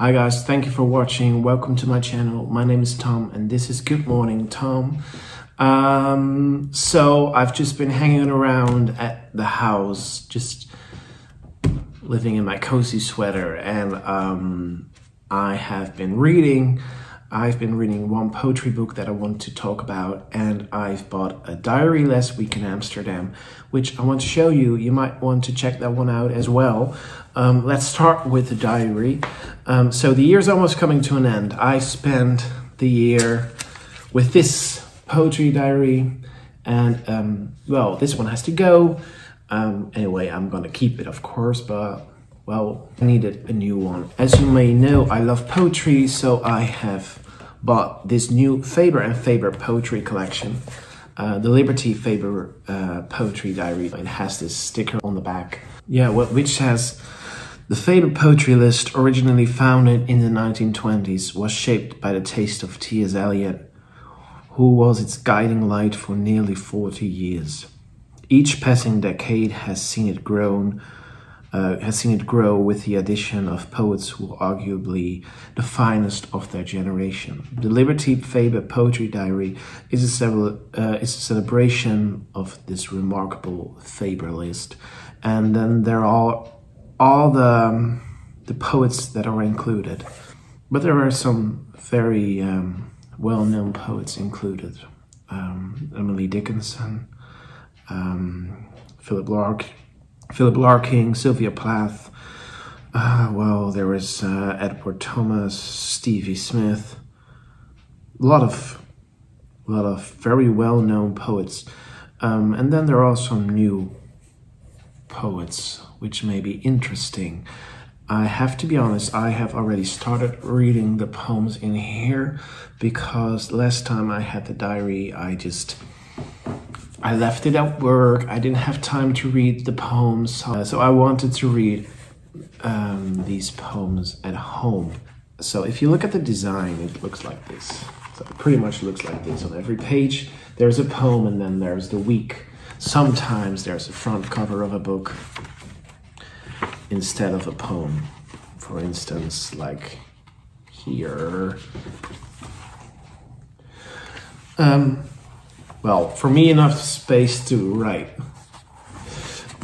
Hi guys, thank you for watching. Welcome to my channel. My name is Tom and this is Good Morning Tom. Um, so I've just been hanging around at the house, just living in my cozy sweater and um, I have been reading. I've been reading one poetry book that I want to talk about and I've bought a diary last week in Amsterdam, which I want to show you. You might want to check that one out as well. Um, let's start with the diary. Um, so the year's almost coming to an end. I spent the year with this poetry diary, and um, well, this one has to go. Um, anyway, I'm gonna keep it, of course, but well, I needed a new one. As you may know, I love poetry, so I have bought this new Faber and Faber poetry collection. Uh, the Liberty Faber uh, poetry diary. It has this sticker on the back. Yeah, which says the Faber poetry list, originally founded in the 1920s, was shaped by the taste of T.S. Eliot, who was its guiding light for nearly 40 years. Each passing decade has seen it grown, uh, has seen it grow with the addition of poets who are arguably the finest of their generation. The Liberty Faber Poetry Diary is a, several, uh, is a celebration of this remarkable Faber list, and then there are all the um, the poets that are included, but there are some very um, well-known poets included: um, Emily Dickinson, um, Philip Lark, Philip Larkin, Sylvia Plath. Uh, well, there was uh, Edward Thomas, Stevie Smith. A lot of, a lot of very well-known poets, um, and then there are some new poets which may be interesting. I have to be honest, I have already started reading the poems in here because last time I had the diary, I just I left it at work. I didn't have time to read the poems, so I wanted to read um, these poems at home. So if you look at the design, it looks like this. So it pretty much looks like this. On every page, there's a poem and then there's the week. Sometimes there's a front cover of a book instead of a poem. For instance, like here. Um, well, for me, enough space to write.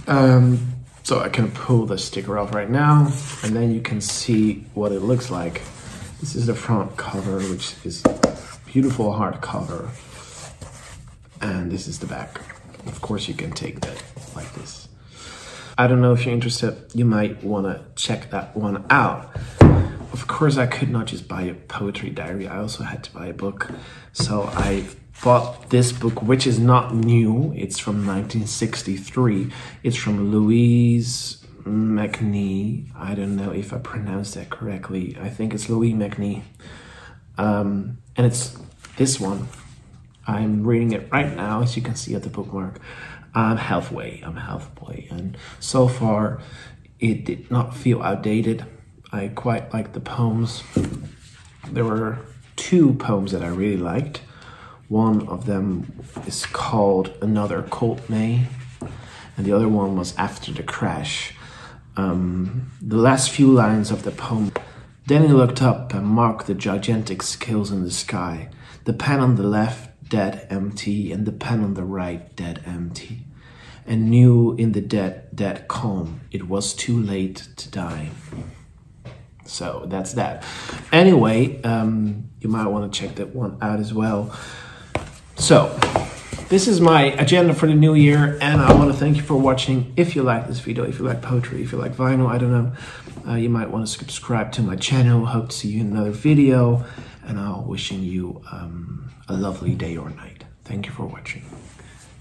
Um, so I can pull the sticker off right now, and then you can see what it looks like. This is the front cover, which is beautiful hardcover. And this is the back. Of course, you can take that like this. I don't know if you're interested, you might want to check that one out. Of course, I could not just buy a poetry diary, I also had to buy a book. So I bought this book, which is not new, it's from 1963. It's from Louise MacNeice. I don't know if I pronounced that correctly. I think it's Louise MacNeice. Um, and it's this one. I'm reading it right now, as you can see at the bookmark. I'm halfway, I'm halfway. And so far, it did not feel outdated. I quite liked the poems. There were two poems that I really liked. One of them is called Another Cold May, and the other one was After the Crash. Um, the last few lines of the poem. Then he looked up and marked the gigantic scales in the sky. The pen on the left dead empty, and the pen on the right dead empty and knew in the dead, dead calm it was too late to die. So that's that. Anyway, um, you might want to check that one out as well. So, this is my agenda for the new year, and I want to thank you for watching. If you like this video, if you like poetry, if you like vinyl, I don't know, uh, you might want to subscribe to my channel. Hope to see you in another video, and I'm wishing you um, a lovely day or night. Thank you for watching.